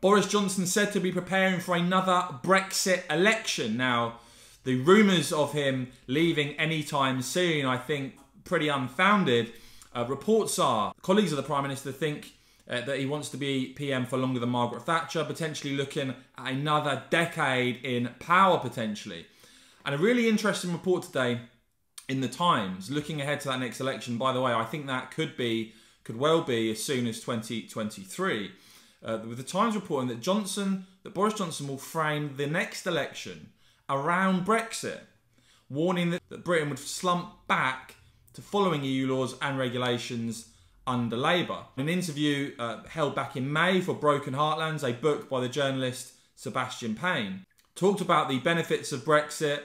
Boris Johnson said to be preparing for another Brexit election. Now, the rumours of him leaving anytime soon, I think, pretty unfounded. Uh, reports are colleagues of the Prime Minister think uh, that he wants to be PM for longer than Margaret Thatcher, potentially looking at another decade in power, potentially. And a really interesting report today in the Times, looking ahead to that next election. By the way, I think that could be, could well be as soon as 2023. Uh, with the Times reporting that Johnson, that Boris Johnson will frame the next election around Brexit, warning that, that Britain would slump back to following EU laws and regulations under Labour. In an interview uh, held back in May for Broken Heartlands, a book by the journalist Sebastian Payne, talked about the benefits of Brexit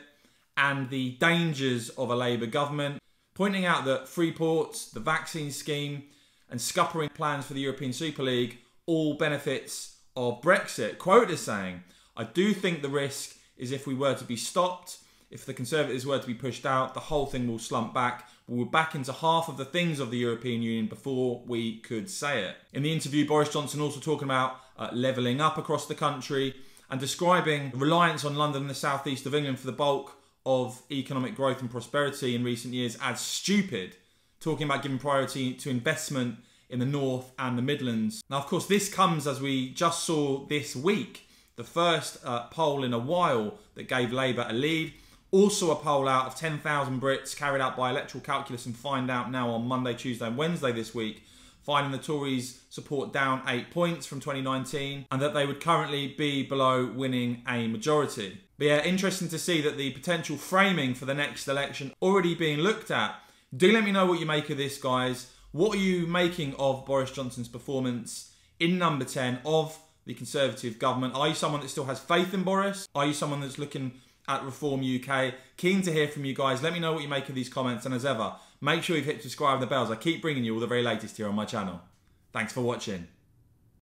and the dangers of a Labour government, pointing out that free ports, the vaccine scheme, and scuppering plans for the European Super League all benefits of Brexit. Quote is saying, I do think the risk is if we were to be stopped, if the Conservatives were to be pushed out, the whole thing will slump back. We're back into half of the things of the European Union before we could say it. In the interview, Boris Johnson also talking about uh, levelling up across the country and describing reliance on London and the southeast of England for the bulk of economic growth and prosperity in recent years as stupid, talking about giving priority to investment in the North and the Midlands. Now, of course, this comes as we just saw this week the first uh, poll in a while that gave Labour a lead. Also, a poll out of 10,000 Brits carried out by Electoral Calculus and find out now on Monday, Tuesday, and Wednesday this week, finding the Tories' support down eight points from 2019 and that they would currently be below winning a majority. But yeah, interesting to see that the potential framing for the next election already being looked at. Do let me know what you make of this, guys. What are you making of Boris Johnson's performance in number 10 of the Conservative government? Are you someone that still has faith in Boris? Are you someone that's looking at Reform UK? Keen to hear from you guys. Let me know what you make of these comments. And as ever, make sure you've hit subscribe and the bells. I keep bringing you all the very latest here on my channel. Thanks for watching.